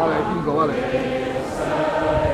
我来，边个我来。